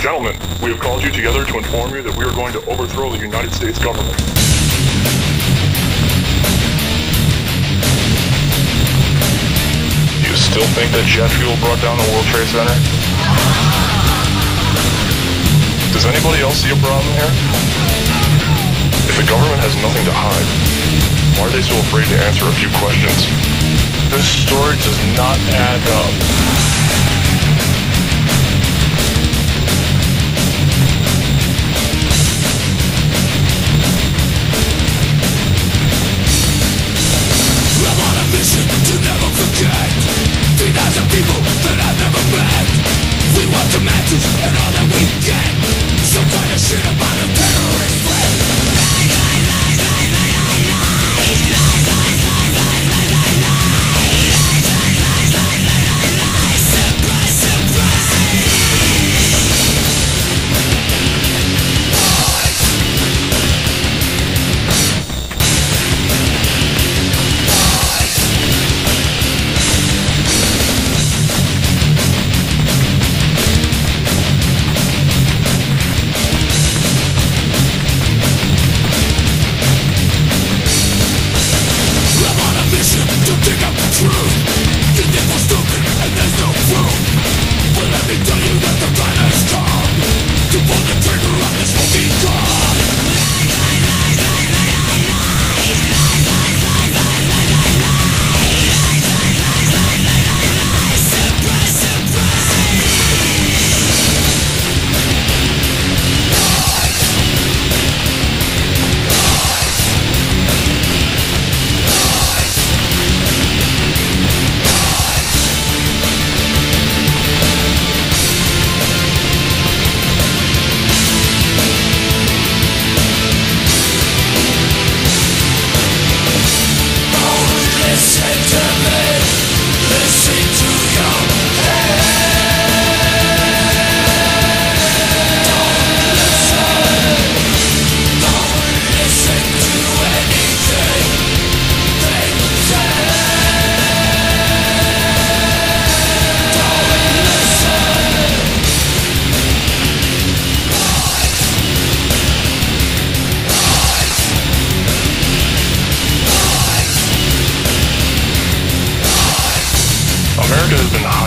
Gentlemen, we have called you together to inform you that we are going to overthrow the United States government. You still think that jet fuel brought down the World Trade Center? Does anybody else see a problem here? If the government has nothing to hide, why are they so afraid to answer a few questions? This story does not add up. People